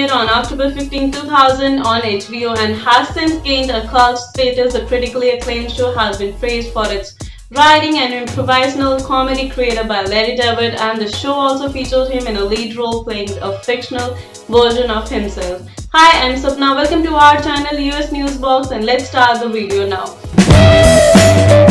debuted on October 15, 2000 on HBO and has since gained a cult status. The critically acclaimed show has been praised for its writing and improvisational comedy created by Larry David and the show also featured him in a lead role playing a fictional version of himself. Hi, I'm Sapna. Welcome to our channel US News Box and let's start the video now.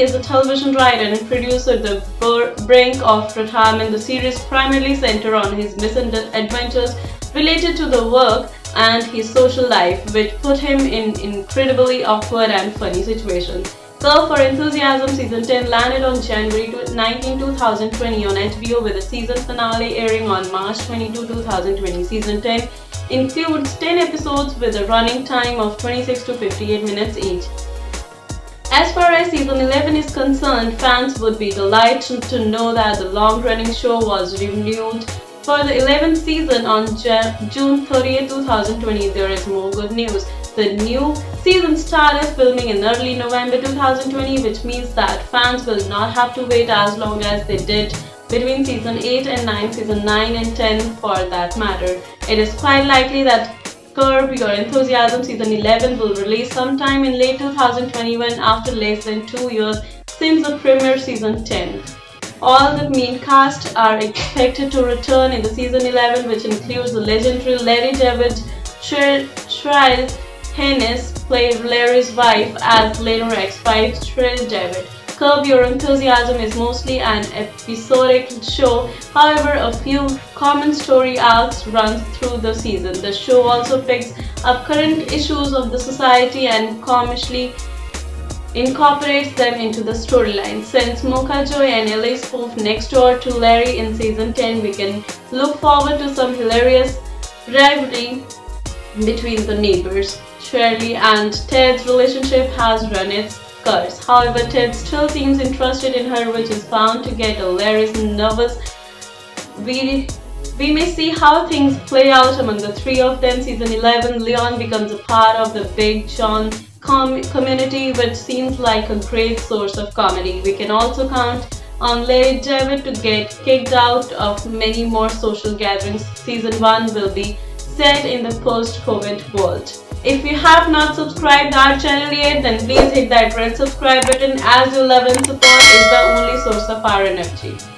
Is a television writer and producer at the brink of retirement. The series primarily centers on his misadventures related to the work and his social life, which put him in incredibly awkward and funny situations. Curb Your Enthusiasm Season 10 landed on January 19, 2020 on HBO with the season finale airing on March 22, 2020. Season 10 includes 10 episodes with a running time of 26 to 58 minutes each. As far as season 11 is concerned, fans would be delighted to know that the long-running show was renewed for the 11th season on June 30, 2020. There is more good news. The new season started filming in early November 2020, which means that fans will not have to wait as long as they did between season 8 and 9, season 9 and 10 for that matter. It is quite likely that Curb Your Enthusiasm Season 11 will release sometime in late 2021 after less than two years since the premiere Season 10. All the main cast are expected to return in the Season 11 which includes the legendary Larry David, Cheryl Hines played Larry's wife as later ex-wife Cheryl David. Curb Your Enthusiasm is mostly an episodic show, however a few common story arcs run through the season. The show also picks up current issues of the society and comically incorporates them into the storyline. Since Mocha Joe and Elise move next door to Larry in season 10, we can look forward to some hilarious rivalry between the neighbors. Cheryl and Ted's relationship has run its course. However, Ted still seems interested in her which is bound to get Larry's nervous. We, we may see how things play out among the three of them. Season 11, Leon becomes a part of the Big John com community which seems like a great source of comedy. We can also count on Larry David to get kicked out of many more social gatherings. Season 1 will be set in the post-COVID world. If you have not subscribed our channel yet, then please hit that red subscribe button as your love and support is the only source of our energy.